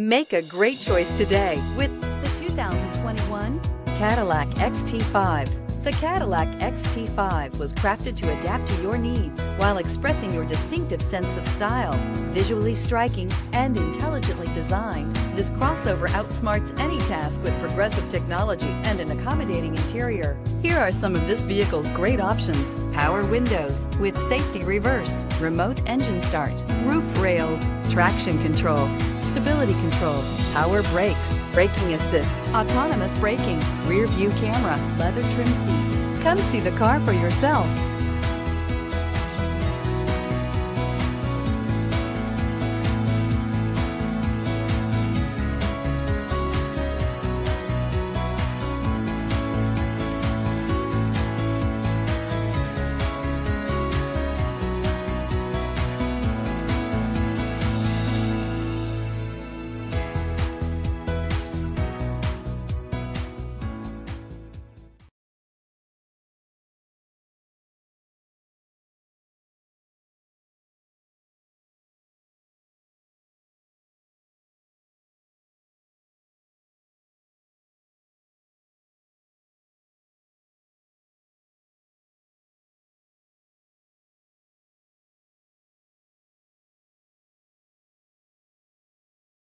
Make a great choice today with the 2021 Cadillac XT5. The Cadillac XT5 was crafted to adapt to your needs while expressing your distinctive sense of style. Visually striking and intelligently designed, this crossover outsmarts any task with progressive technology and an accommodating interior. Here are some of this vehicle's great options. Power windows with safety reverse, remote engine start, roof rails, traction control, stability control, power brakes, braking assist, autonomous braking, rear view camera, leather trim seats. Come see the car for yourself.